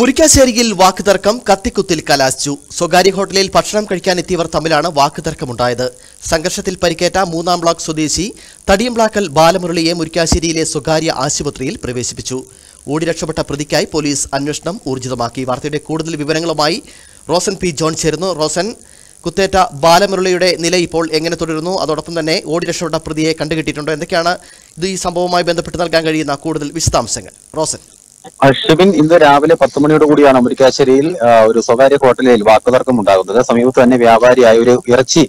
മുരിക്കാശ്ശേരിയിൽ വാക്കുതർക്കം കത്തിക്കുത്തിൽ കലാശിച്ചു. സ്വകാര്യ ഹോട്ടലിൽ ഭക്ഷണം കഴിക്കാൻ എത്തിയവർ തമ്മിലാണ് വാക്കുതർക്കമുണ്ടായത്. സംഘർഷത്തിൽ പരിക്കേറ്റ മൂന്നാം ബ്ലോക്ക് സ്വദേശി തടിയം തടിയംബ്ലാക്കൽ ബാലമുരളിയെ മുരിക്കാശ്ശേരിയിലെ സ്വകാര്യ ആശുപത്രിയിൽ പ്രവേശിപ്പിച്ചു. ഓടി രക്ഷപ്പെട്ട പ്രതിക്കായി പോലീസ് അന്വേഷണം ഊർജിതമാക്കി. വാർത്തയുടെ കൂടുതൽ വിവരങ്ങളുമായി റോസൻ പി ജോൺ ചേരുന്നു. റോസൻ കുത്തേറ്റ ബാലമുരളിയുടെ നില ഇപ്പോൾ എങ്ങനെ തുടരുന്നു? അതോടൊപ്പം തന്നെ ഓടി രക്ഷപ്പെട്ട പ്രതിയെ കണ്ടുകിട്ടിയിട്ടുണ്ടോ? എന്തൊക്കെയാണ് ഇത് ഈ സംഭവവുമായി ബന്ധപ്പെട്ട് നൽകാൻ കഴിയുന്ന കൂടുതൽ വിശദാംശങ്ങൾ? റോസൻ. ഷിബിൻ ഇന്ന് രാവിലെ പത്ത് മണിയോട് കൂടിയാണ് മുരിക്കാശ്ശേരിയിൽ ഒരു സ്വകാര്യ ഹോട്ടലിൽ വാക്കുതർക്കം ഉണ്ടാകുന്നത്. സമീപത്ത് തന്നെ വ്യാപാരിയായ ഒരു ഇറച്ചി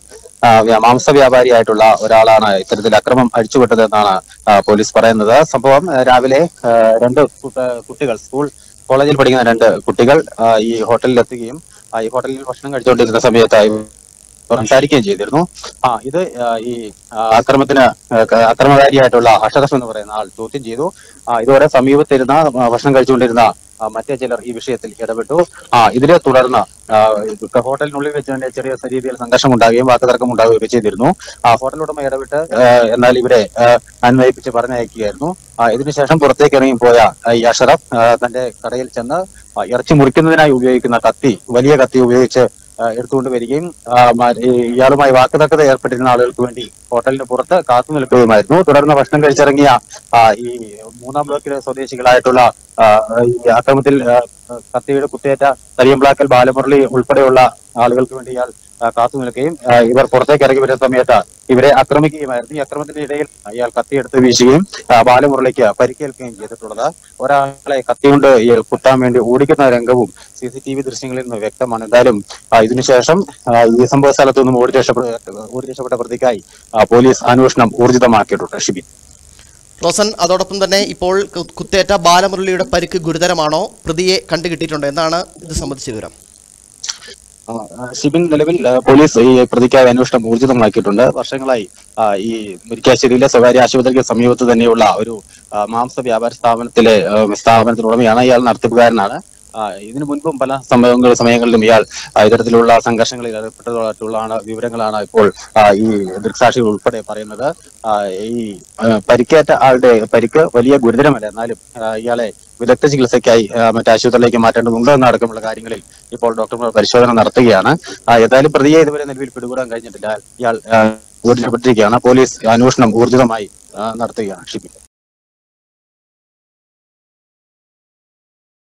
മാംസ വ്യാപാരിയായിട്ടുള്ള ഒരാളാണ് ഇത്തരത്തിൽ അക്രമം അഴിച്ചുവിട്ടതെന്നാണ് പോലീസ് പറയുന്നത്. സംഭവം രാവിലെ രണ്ട് കുട്ടികൾ സ്കൂൾ കോളേജിൽ പഠിക്കുന്ന രണ്ട് കുട്ടികൾ ഈ ഹോട്ടലിൽ എത്തുകയും ഈ ഹോട്ടലിൽ ഭക്ഷണം കഴിച്ചുകൊണ്ടിരുന്ന സമയത്തായി സംസാരിക്കുകയും ചെയ്തിരുന്നു. ആ ഇത് ഈ അക്രമത്തിന് അക്രമകാരിയായിട്ടുള്ള അഷറഫ് എന്ന് പറയുന്ന ആൾ ചോദ്യം ചെയ്തു. ആ, ഇതുവരെ സമീപത്തിരുന്ന ഭക്ഷണം കഴിച്ചുകൊണ്ടിരുന്ന മറ്റേ ചിലർ ഈ വിഷയത്തിൽ ഇടപെട്ടു. ആ ഇതിനെ തുടർന്ന് ഹോട്ടലിനുള്ളിൽ വെച്ച് തന്നെ ചെറിയ രീതിയിൽ സംഘർഷം ഉണ്ടാകുകയും വാക്കുതർക്കം ഉണ്ടാവുകയും ചെയ്തിരുന്നു. ആ ഹോട്ടൽ ഉടമ ഇടപെട്ട് എന്നാൽ ഇവരെ അന്വയിപ്പിച്ച് പറഞ്ഞയക്കുകയായിരുന്നു. ഇതിനുശേഷം പുറത്തേക്ക് ഇറങ്ങി പോയ ആ, ഈ അഷറഫ് തന്റെ കടയിൽ ചെന്ന് ഇറച്ചി മുറിക്കുന്നതിനായി ഉപയോഗിക്കുന്ന കത്തി വലിയ കത്തി ഉപയോഗിച്ച് എടുത്തുകൊണ്ട് വരികയും ഇയാളുമായി വാക്കുതർക്കത ഏർപ്പെട്ടിരുന്ന ആളുകൾക്ക് വേണ്ടി ഹോട്ടലിന് പുറത്ത് കാത്തു നിൽക്കുകയുമായിരുന്നു. തുടർന്ന് ഭക്ഷണം കഴിച്ചിറങ്ങിയ ഈ മൂന്നാം ബ്ലോക്കിലെ സ്വദേശികളായിട്ടുള്ള ഈ അക്രമത്തിൽ കത്തിയുടെ കുത്തേറ്റ തരിയമ്പ്ലാക്കൽ ബാലമുരളി ഉൾപ്പെടെയുള്ള ആളുകൾക്ക് വേണ്ടി ഇയാൾ കാത്തു നിൽക്കുകയും ഇവർ പുറത്തേക്ക് ഇറങ്ങി വരുന്ന സമയത്ത് ഇവരെ ആക്രമിക്കുകയുമായിരുന്നു. ഈ അക്രമത്തിന്റെ ഇടയിൽ ഇയാൾ കത്തിയെടുത്ത് വീശുകയും ബാലമുരളിക്ക് പരിക്കേൽക്കുകയും ചെയ്തിട്ടുള്ളത്. ഒരാളെ കത്തികൊണ്ട് ഇയാൾ കുത്താൻ വേണ്ടി ഓടിക്കുന്ന രംഗവും സി സി ടി വി ദൃശ്യങ്ങളിൽ നിന്ന് വ്യക്തമാണ്. എന്തായാലും ഇതിനുശേഷം ഈ സംഭവ സ്ഥലത്തു നിന്നും ഓടി രക്ഷപ്പെട്ട ഓടി രക്ഷപ്പെട്ട പ്രതിക്കായി പോലീസ് അന്വേഷണം ഊർജിതമാക്കിയിട്ടുണ്ട്. ഷിബിൻ. റോസൻ അതോടൊപ്പം തന്നെ ഇപ്പോൾ കുത്തേറ്റ ബാലമുരളിയുടെ പരിക്ക് ഗുരുതരമാണോ? പ്രതിയെ കണ്ടുകിട്ടിയിട്ടുണ്ടോ? എന്നാണ് ഇത് സംബന്ധിച്ച വിവരം? ഷിബിൻ നിലവിൽ പോലീസ് ഈ പ്രതിക്കായ അന്വേഷണം ഊർജിതമാക്കിയിട്ടുണ്ട്. വർഷങ്ങളായി ഈ മുരിക്കാശ്ശേരിയിലെ സ്വകാര്യ ആശുപത്രിക്ക് സമീപത്ത് തന്നെയുള്ള ഒരു മാംസ വ്യാപാര സ്ഥാപനത്തിലെ സ്ഥാപനത്തിനുടമയാണ്. ഇയാൾ നടത്തിപ്പുകാരനാണ്. ഇതിനു മുൻപും പല സംഭവങ്ങൾ സമയങ്ങളിലും ഇയാൾ ഇത്തരത്തിലുള്ള സംഘർഷങ്ങളിൽ ഏർപ്പെട്ടതായിട്ടുള്ളതാണ് വിവരങ്ങളാണ് ഇപ്പോൾ ഈ ദൃക്സാക്ഷികൾ ഉൾപ്പെടെ പറയുന്നത്. ഈ പരിക്കേറ്റ ആളുടെ പരിക്ക് വലിയ ഗുരുതരമല്ല. എന്നാലും ഇയാളെ വിദഗ്ധ ചികിത്സയ്ക്കായി മറ്റു ആശുപത്രിയിലേക്ക് മാറ്റേണ്ടതുണ്ടോ എന്നടക്കമുള്ള കാര്യങ്ങളിൽ ഇപ്പോൾ ഡോക്ടർമാർ പരിശോധന നടത്തുകയാണ്. ഏതായാലും പ്രതിയെ ഇതുവരെ നിലവിൽ പിടികൂടാൻ കഴിഞ്ഞിട്ടില്ല. ഇയാൾ ഊർജപ്പെട്ടിരിക്കുകയാണ്. പോലീസ് അന്വേഷണം ഊർജിതമായി നടത്തുകയാണ്. ഷിബി